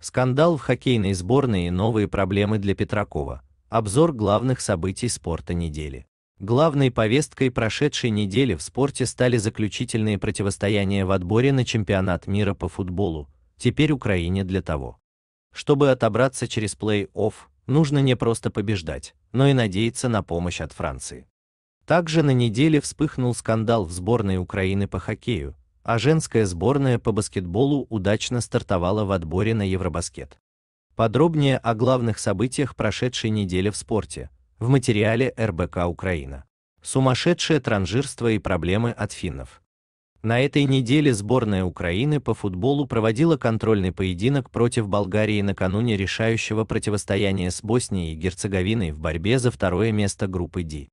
Скандал в хоккейной сборной и новые проблемы для Петракова. Обзор главных событий спорта недели. Главной повесткой прошедшей недели в спорте стали заключительные противостояния в отборе на чемпионат мира по футболу. Теперь Украине для того, чтобы отобраться через плей-офф, нужно не просто побеждать, но и надеяться на помощь от Франции. Также на неделе вспыхнул скандал в сборной Украины по хоккею, а женская сборная по баскетболу удачно стартовала в отборе на Евробаскет. Подробнее о главных событиях прошедшей недели в спорте в материале РБК Украина. Сумасшедшее транжирство и проблемы от финнов. На этой неделе сборная Украины по футболу проводила контрольный поединок против Болгарии накануне решающего противостояния с Боснией и Герцеговиной в борьбе за второе место группы D.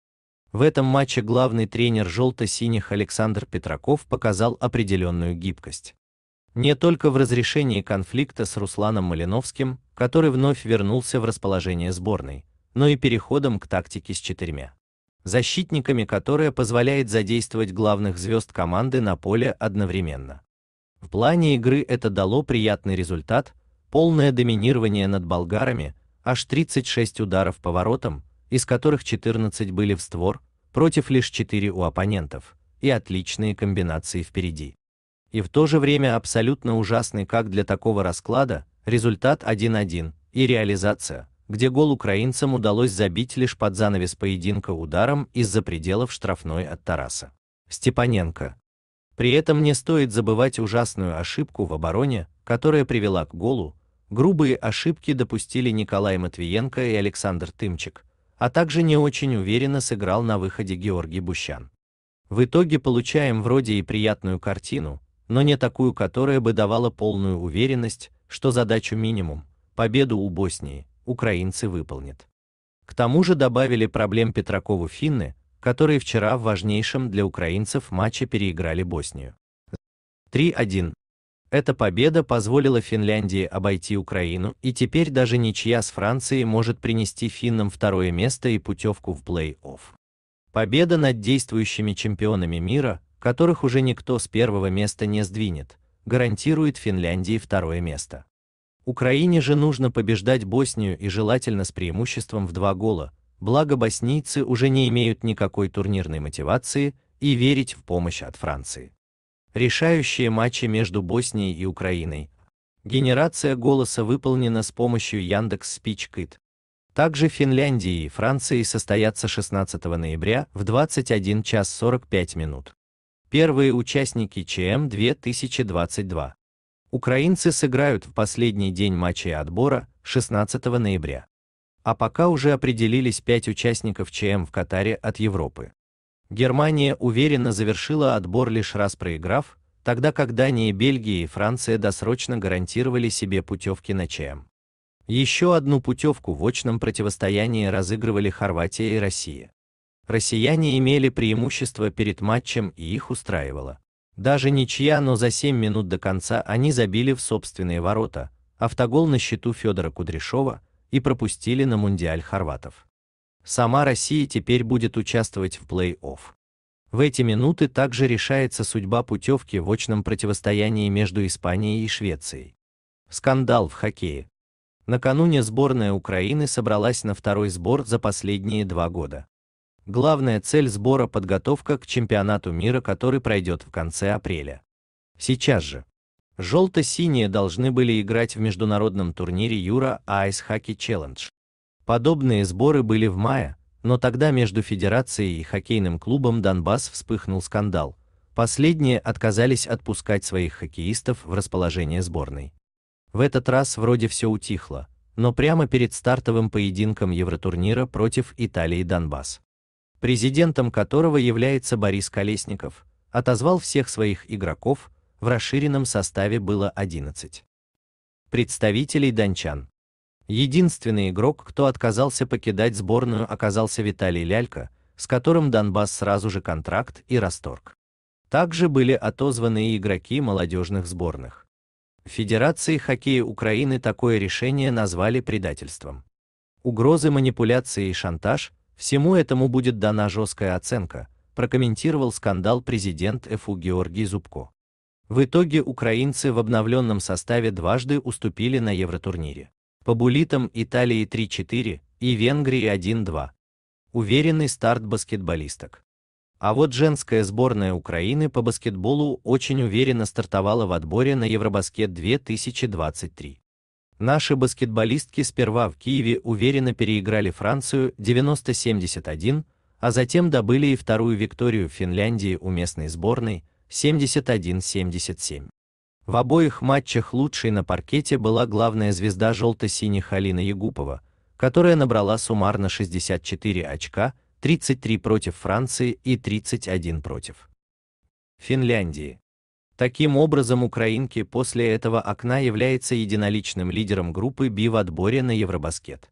В этом матче главный тренер желто-синих Александр Петраков показал определенную гибкость. Не только в разрешении конфликта с Русланом Малиновским, который вновь вернулся в расположение сборной, но и переходом к тактике с четырьмя защитниками, которая позволяет задействовать главных звезд команды на поле одновременно. В плане игры это дало приятный результат, полное доминирование над болгарами, аж 36 ударов по воротам, из которых 14 были в створ, против лишь 4 у оппонентов, и отличные комбинации впереди. И в то же время абсолютно ужасный как для такого расклада, результат 1-1 и реализация, где гол украинцам удалось забить лишь под занавес поединка ударом из-за пределов штрафной от Тараса. Степаненко. При этом не стоит забывать ужасную ошибку в обороне, которая привела к голу. Грубые ошибки допустили Николай Матвиенко и Александр Тымчик, а также не очень уверенно сыграл на выходе Георгий Бущан. В итоге получаем вроде и приятную картину, но не такую, которая бы давала полную уверенность, что задачу минимум победу у Боснии украинцы выполнят. К тому же добавили проблем Петракову финны, которые вчера в важнейшем для украинцев матче переиграли Боснию. 3-1. Эта победа позволила Финляндии обойти Украину, и теперь даже ничья с Францией может принести финнам второе место и путевку в плей-офф. Победа над действующими чемпионами мира, которых уже никто с первого места не сдвинет, гарантирует Финляндии второе место. Украине же нужно побеждать Боснию и желательно с преимуществом в два гола, благо боснийцы уже не имеют никакой турнирной мотивации и верить в помощь от Франции решающие матчи между Боснией и Украиной. Генерация голоса выполнена с помощью Яндекс Speech Также Финляндии и Франции состоятся 16 ноября в 21 час 45 минут. Первые участники ЧМ 2022. Украинцы сыграют в последний день матчей отбора 16 ноября. А пока уже определились пять участников ЧМ в Катаре от Европы. Германия уверенно завершила отбор лишь раз проиграв, тогда как Дания, Бельгия и Франция досрочно гарантировали себе путевки на ЧМ. Еще одну путевку в очном противостоянии разыгрывали Хорватия и Россия. Россияне имели преимущество перед матчем и их устраивало. Даже ничья, но за 7 минут до конца они забили в собственные ворота, автогол на счету Федора Кудряшова и пропустили на мундиаль хорватов. Сама Россия теперь будет участвовать в плей-офф. В эти минуты также решается судьба путевки в очном противостоянии между Испанией и Швецией. Скандал в хоккее. Накануне сборная Украины собралась на второй сбор за последние два года. Главная цель сбора – подготовка к чемпионату мира, который пройдет в конце апреля. Сейчас же. Желто-синие должны были играть в международном турнире Юра Ice Hockey Challenge. Подобные сборы были в мае, но тогда между федерацией и хоккейным клубом Донбасс вспыхнул скандал. Последние отказались отпускать своих хоккеистов в расположение сборной. В этот раз вроде все утихло, но прямо перед стартовым поединком Евротурнира против Италии Донбасс, президентом которого является Борис Колесников, отозвал всех своих игроков, в расширенном составе было 11 представителей дончан. Единственный игрок, кто отказался покидать сборную, оказался Виталий Лялько, с которым Донбасс сразу же контракт и расторг. Также были отозваны и игроки молодежных сборных. Федерации хоккея Украины такое решение назвали предательством. Угрозы манипуляции и шантаж, всему этому будет дана жесткая оценка, прокомментировал скандал президент ФУ Георгий Зубко. В итоге украинцы в обновленном составе дважды уступили на Евротурнире. По булитам Италии 3-4 и Венгрии 1-2. Уверенный старт баскетболисток. А вот женская сборная Украины по баскетболу очень уверенно стартовала в отборе на Евробаскет 2023. Наши баскетболистки сперва в Киеве уверенно переиграли Францию 90-71, а затем добыли и вторую викторию в Финляндии у местной сборной 71-77. В обоих матчах лучшей на паркете была главная звезда желто-синих Алина Ягупова, которая набрала суммарно 64 очка, 33 против Франции и 31 против Финляндии. Таким образом, украинки после этого окна является единоличным лидером группы B в отборе на Евробаскет.